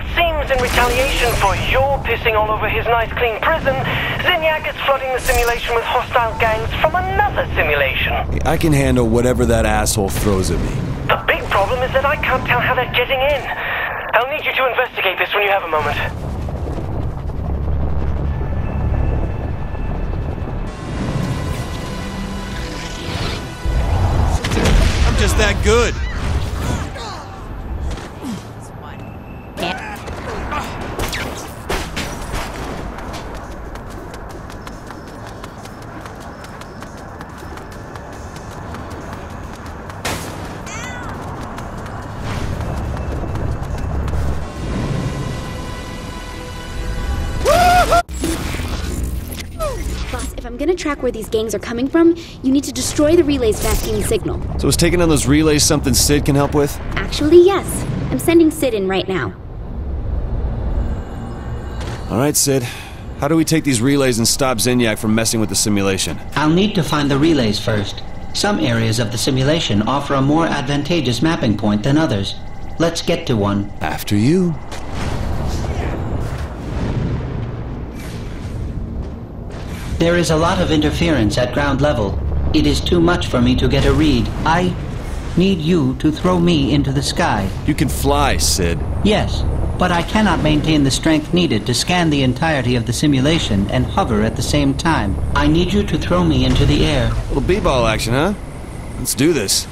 It seems in retaliation for your pissing all over his nice clean prison, Zinyak is flooding the simulation with hostile gangs from another simulation. I can handle whatever that asshole throws at me. The big problem is that I can't tell how they're getting in. I'll need you to investigate this when you have a moment. I'm just that good. Track where these gangs are coming from, you need to destroy the relays masking the signal. So is taking on those relays something Sid can help with? Actually, yes. I'm sending Sid in right now. All right, Sid. How do we take these relays and stop Zinyak from messing with the simulation? I'll need to find the relays first. Some areas of the simulation offer a more advantageous mapping point than others. Let's get to one. After you. There is a lot of interference at ground level. It is too much for me to get a read. I need you to throw me into the sky. You can fly, Sid. Yes, but I cannot maintain the strength needed to scan the entirety of the simulation and hover at the same time. I need you to throw me into the air. Little b-ball action, huh? Let's do this.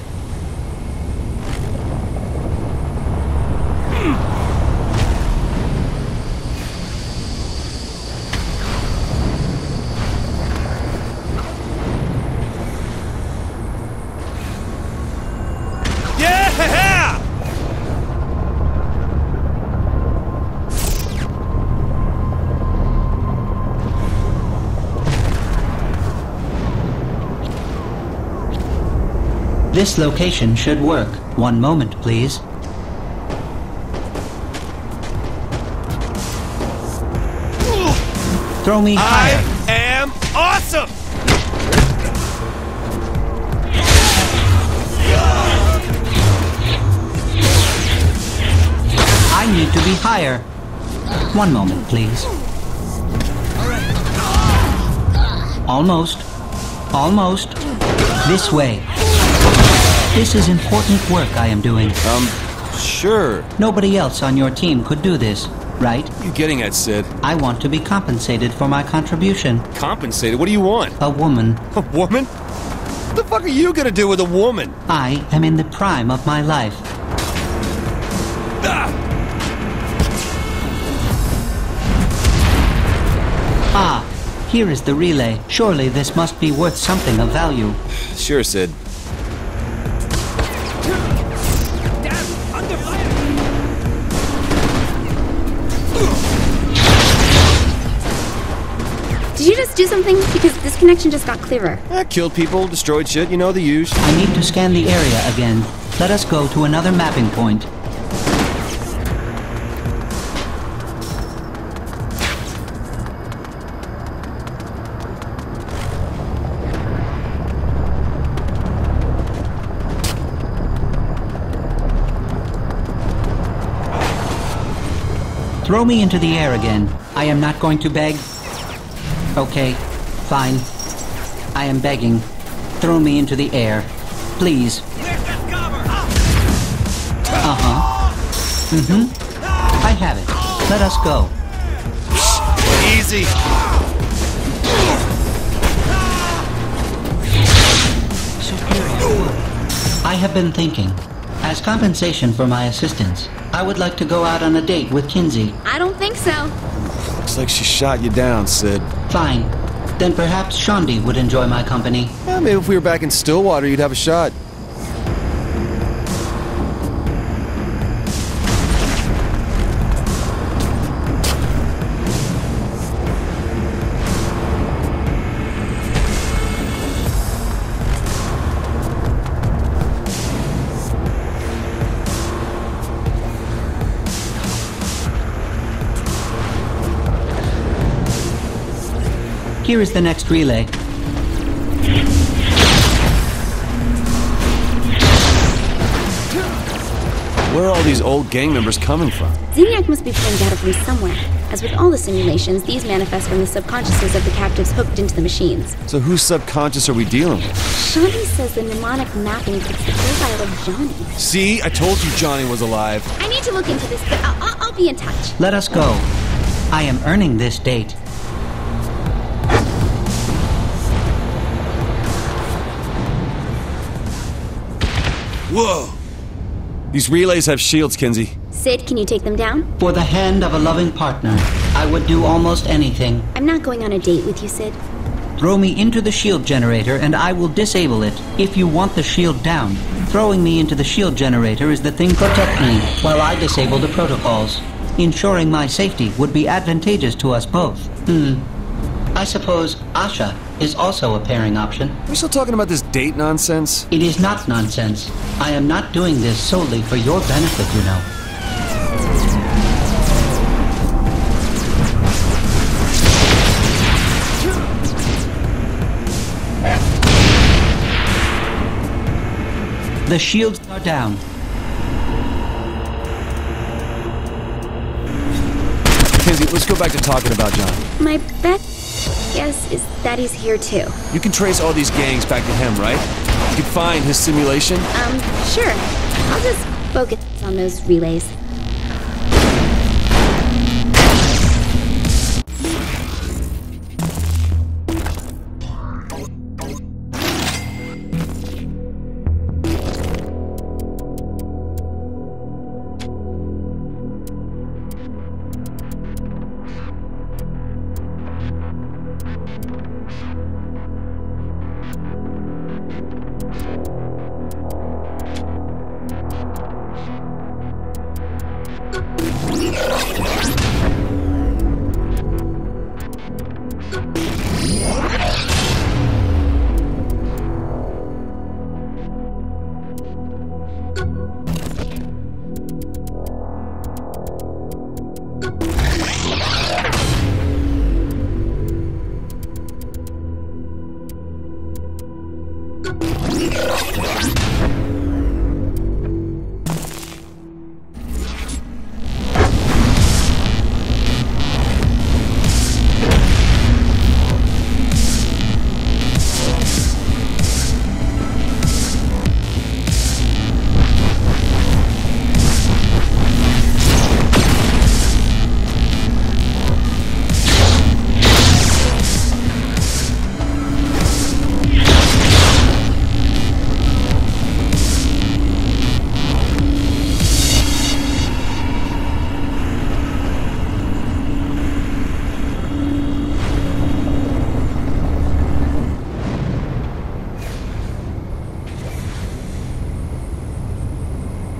This location should work. One moment, please. Throw me I higher. am awesome! I need to be higher. One moment, please. Almost. Almost. This way. This is important work I am doing. Um, sure. Nobody else on your team could do this, right? What are you getting at, Sid? I want to be compensated for my contribution. Compensated? What do you want? A woman. A woman? What the fuck are you gonna do with a woman? I am in the prime of my life. Ah! Ah, here is the relay. Surely this must be worth something of value. Sure, Sid. Do something? Because this connection just got clearer. Eh, killed people, destroyed shit, you know the use. I need to scan the area again. Let us go to another mapping point. Throw me into the air again. I am not going to beg. Okay, fine. I am begging. Throw me into the air. Please. Uh huh. Mm hmm. I have it. Let us go. Easy. I have been thinking. As compensation for my assistance, I would like to go out on a date with Kinzie. I don't think so. Looks like she shot you down, Sid. Fine. Then perhaps Shaundi would enjoy my company. Yeah, maybe if we were back in Stillwater, you'd have a shot. Here is the next relay. Where are all these old gang members coming from? Zinyak must be pulling data from somewhere. As with all the simulations, these manifest from the subconsciouses of the captives hooked into the machines. So whose subconscious are we dealing with? Shaundi says the mnemonic mapping fits the profile of Johnny. See, I told you Johnny was alive. I need to look into this, but I'll, I'll, I'll be in touch. Let us go. I am earning this date. Whoa! These relays have shields, Kinzie. Sid, can you take them down? For the hand of a loving partner, I would do almost anything. I'm not going on a date with you, Sid. Throw me into the shield generator and I will disable it. If you want the shield down, throwing me into the shield generator is the thing protect me while I disable the protocols. Ensuring my safety would be advantageous to us both. Hmm. I suppose Asha is also a pairing option. Are we still talking about this date nonsense? It is not nonsense. I am not doing this solely for your benefit, you know. The shields are down. Kinzie, let's go back to talking about John. My best guess is that he's here too. You can trace all these gangs back to him, right? You can find his simulation. Um, sure. I'll just focus on those relays.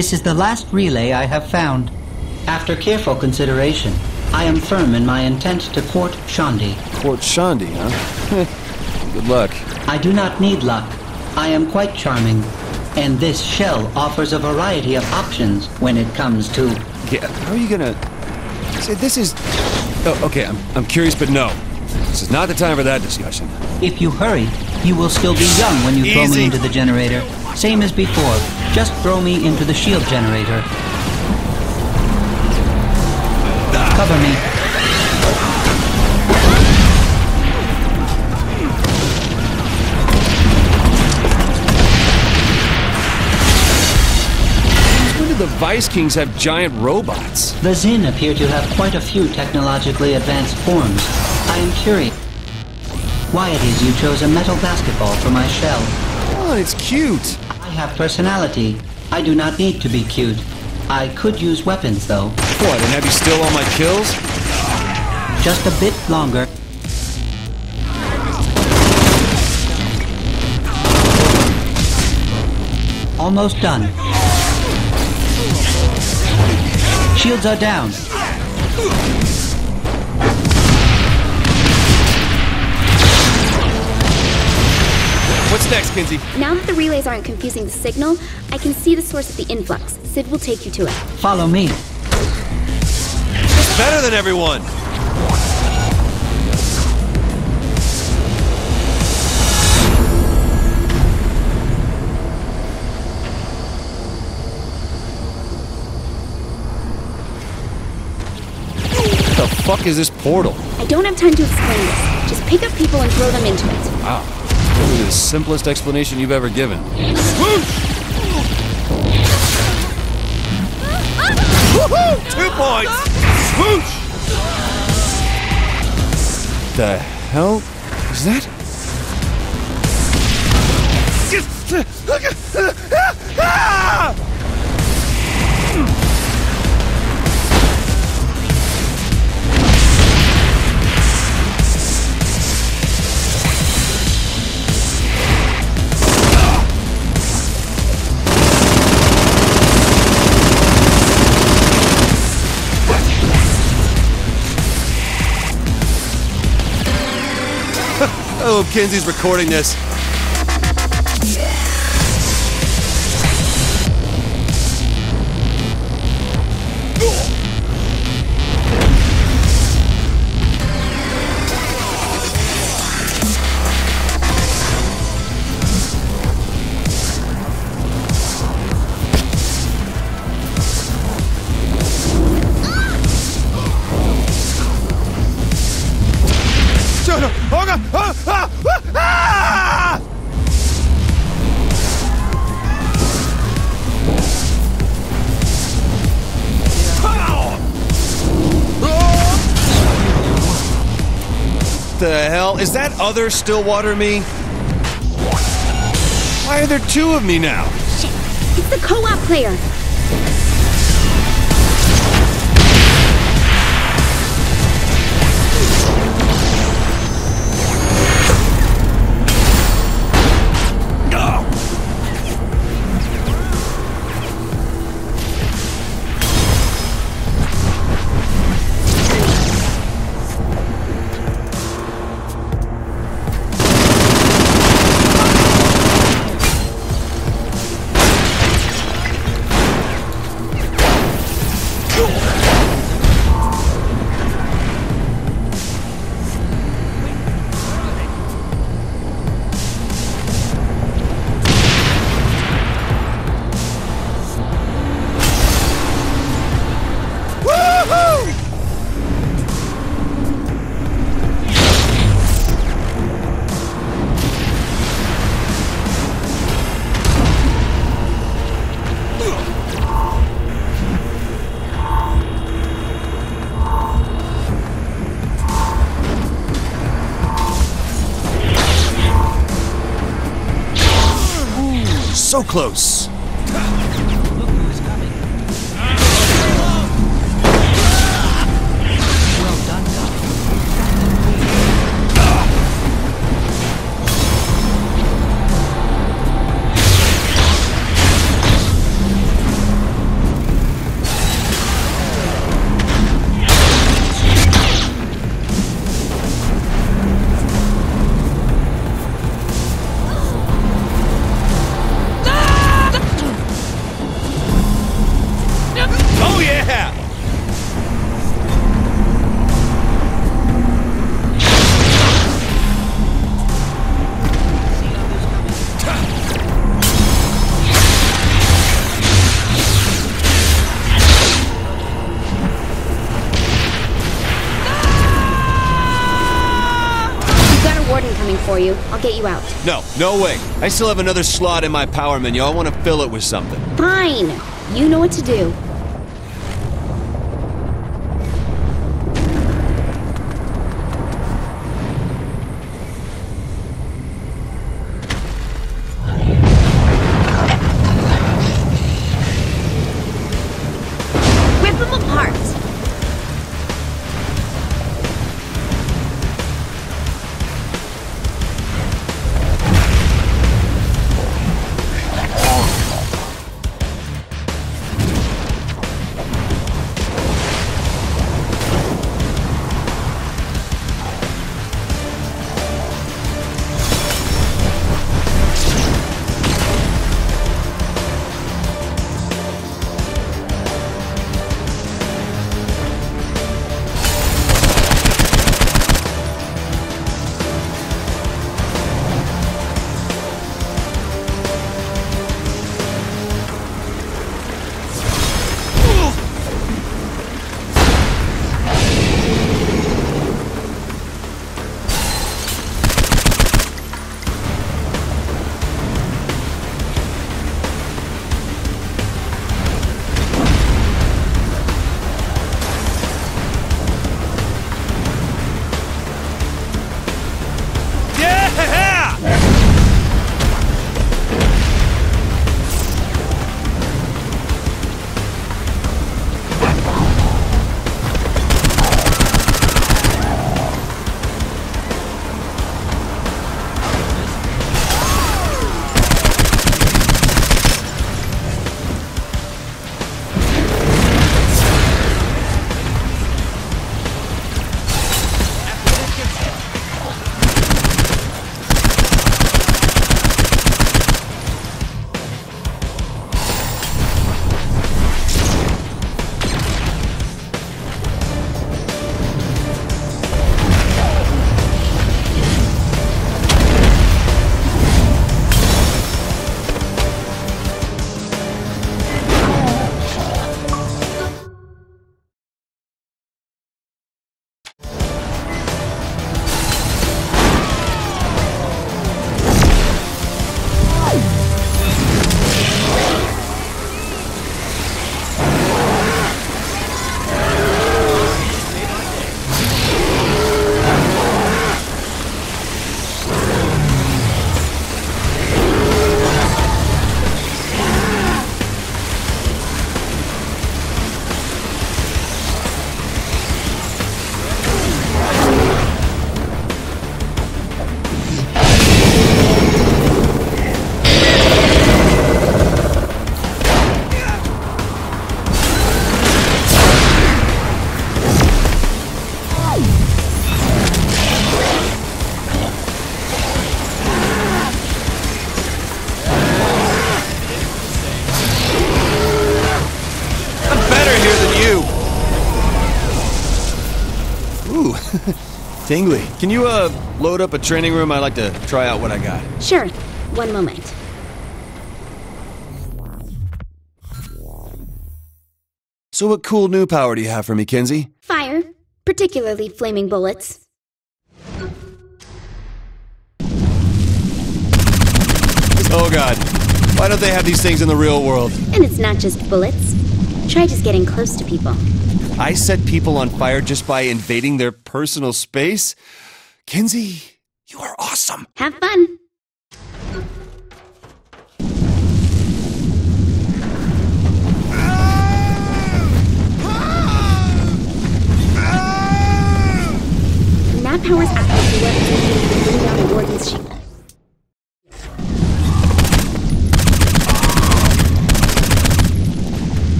This is the last relay I have found. After careful consideration, I am firm in my intent to court Shaundi. Court Shaundi, huh? Good luck. I do not need luck. I am quite charming. And this shell offers a variety of options when it comes to... Yeah, how are you gonna... Say, this is... Oh, okay, I'm, I'm curious, but no. This is not the time for that discussion. If you hurry, you will still be young when you throw me into the generator. Same as before. Just throw me into the shield generator. Cover me. When did the Vice Kings have giant robots? The Zin appear to have quite a few technologically advanced forms. I am curious why it is you chose a metal basketball for my shell. Oh, it's cute. Have personality. I do not need to be cute. I could use weapons, though. What, and have you still all my kills? Just a bit longer. Almost done. Shields are down. What's next, Kinzie? Now that the relays aren't confusing the signal, I can see the source of the influx. Sid will take you to it. Follow me. It's better than everyone! What the fuck is this portal? I don't have time to explain this. Just pick up people and throw them into it. Wow. Probably the simplest explanation you've ever given. Two points! Swoosh! The hell is that? I hope Kinzie's recording this. What the hell? Is that other Stillwater me? Why are there two of me now? Shit. It's the co-op player. Close. Coming for you. I'll get you out. No, no way. I still have another slot in my power menu. I want to fill it with something. Fine. You know what to do. Tingley, can you, uh, load up a training room? I'd like to try out what I got. Sure. One moment. So, what cool new power do you have for me, Kinzie? Fire, particularly flaming bullets. Oh, God. Why don't they have these things in the real world? And it's not just bullets. Try just getting close to people. I set people on fire just by invading their personal space? Kinzie, you are awesome. Have fun. That powers active weapons bringing down the warden's shield.